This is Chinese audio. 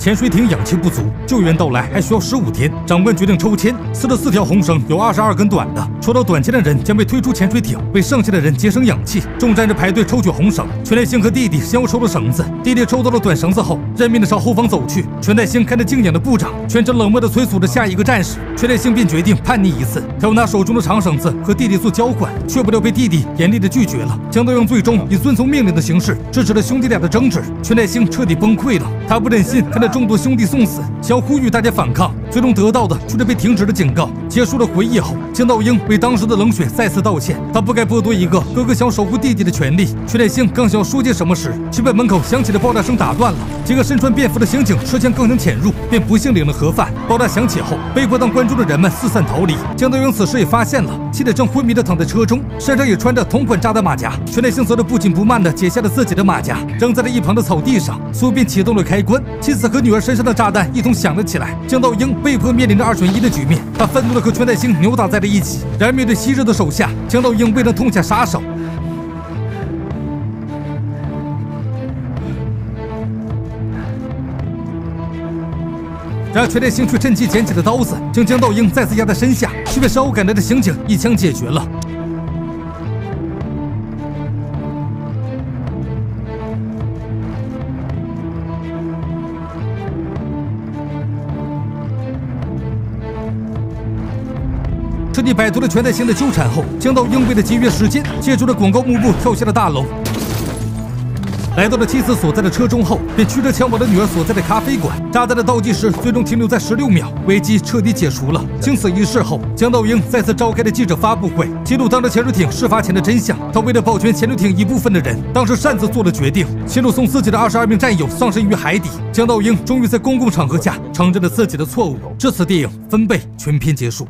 潜水艇氧气不足，救援到来还需要十五天。长官决定抽签，撕了四条红绳，有二十二根短的，抽到短签的人将被推出潜水艇，为剩下的人节省氧气。众战士排队抽取红绳，全代星和弟弟先后抽了绳子。弟弟抽到了短绳子后，认命的朝后方走去。全代星看着敬仰的部长，全程冷漠的催促着下一个战士。全代星便决定叛逆一次，他要拿手中的长绳子和弟弟做交换，却不料被弟弟严厉的拒绝了。江道用最终以遵从命令的形式制止了兄弟俩的争执，全代星彻底崩溃了。他不忍心看着众多兄弟送死，想要呼吁大家反抗，最终得到的却是被停止的警告。结束了回忆后，江道英为当时的冷血再次道歉，他不该剥夺一个哥哥想守护弟弟的权利。全代星刚想要说些什么时，却被门口响起的爆炸声打断了。几个身穿便服的刑警率先刚想潜入，便不幸领了盒饭。爆炸响起后，被迫当观众的人们四散逃离。江道英此时也发现了妻子正昏迷的躺在车中，身上也穿着同款炸弹马甲。全代星则是不紧不慢地解下了自己的马甲，扔在了一旁的草地上，苏便启动了开关，妻子和女儿身上的炸弹一同响了起来。江道英被迫面临着二选一的局面，他愤怒的和全代星扭打在了一起。然而面对昔日的手下，江道英未能痛下杀手。然而全代星却趁机捡起了刀子，将江道英再次压在身下，却被稍后赶来的刑警一枪解决了。彻底摆脱了全代星的纠缠后，江道英为了节约时间，借助了广告幕布跳下了大楼。来到了妻子所在的车中后，便驱车前往了女儿所在的咖啡馆。炸弹的倒计时最终停留在十六秒，危机彻底解除了。经此一事后，江道英再次召开了记者发布会，揭露当时潜水艇事发前的真相。他为了保全潜水艇一部分的人，当时擅自做了决定，亲手送自己的二十二名战友丧生于海底。江道英终于在公共场合下承认了自己的错误。至此，电影分贝全片结束。